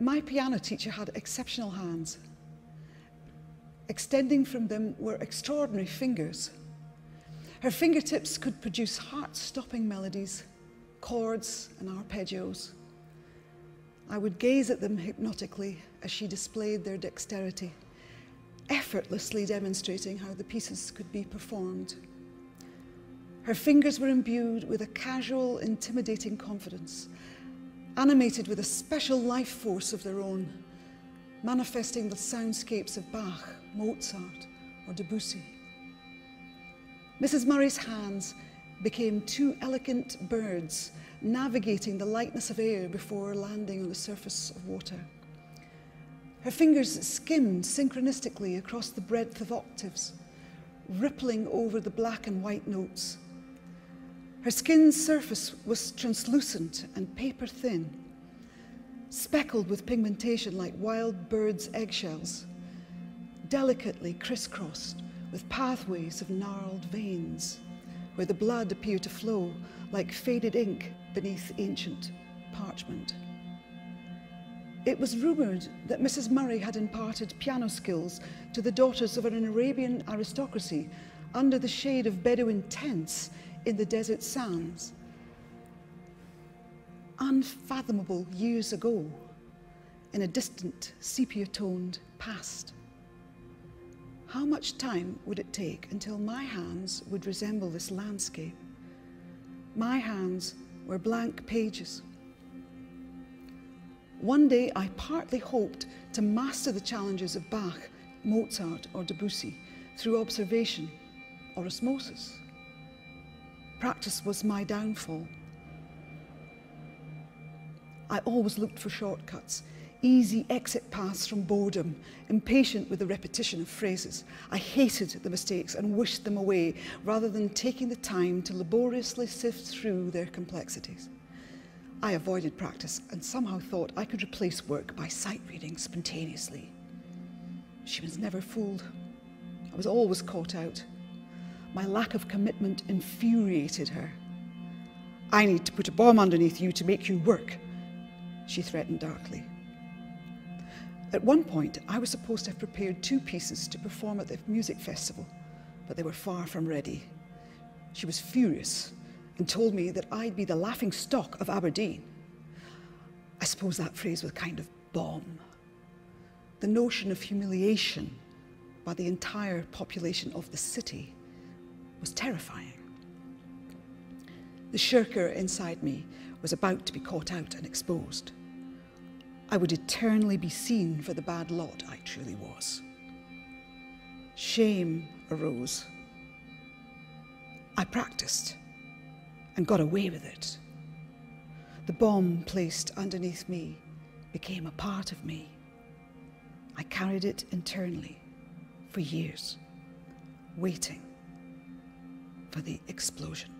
My piano teacher had exceptional hands. Extending from them were extraordinary fingers. Her fingertips could produce heart stopping melodies, chords, and arpeggios. I would gaze at them hypnotically as she displayed their dexterity, effortlessly demonstrating how the pieces could be performed. Her fingers were imbued with a casual, intimidating confidence, animated with a special life force of their own, manifesting the soundscapes of Bach, Mozart, or Debussy. Mrs. Murray's hands became two elegant birds navigating the lightness of air before landing on the surface of water. Her fingers skimmed synchronistically across the breadth of octaves, rippling over the black and white notes. Her skin's surface was translucent and paper thin, speckled with pigmentation like wild birds' eggshells, delicately crisscrossed with pathways of gnarled veins, where the blood appeared to flow like faded ink beneath ancient parchment. It was rumoured that Mrs. Murray had imparted piano skills to the daughters of an Arabian aristocracy under the shade of Bedouin tents in the desert sands. Unfathomable years ago, in a distant sepia toned past. How much time would it take until my hands would resemble this landscape? My hands were blank pages. One day I partly hoped to master the challenges of Bach, Mozart, or Debussy through observation or osmosis. Practice was my downfall. I always looked for shortcuts, easy exit paths from boredom, impatient with the repetition of phrases. I hated the mistakes and wished them away rather than taking the time to laboriously sift through their complexities. I avoided practice and somehow thought I could replace work by sight reading spontaneously. She was never fooled. I was always caught out. My lack of commitment infuriated her. I need to put a bomb underneath you to make you work, she threatened darkly. At one point, I was supposed to have prepared two pieces to perform at the music festival, but they were far from ready. She was furious and told me that I'd be the laughing stock of Aberdeen. I suppose that phrase was kind of bomb. The notion of humiliation by the entire population of the city was terrifying. The shirker inside me was about to be caught out and exposed. I would eternally be seen for the bad lot I truly was. Shame arose. I practiced and got away with it. The bomb placed underneath me became a part of me. I carried it internally for years, waiting for the explosion.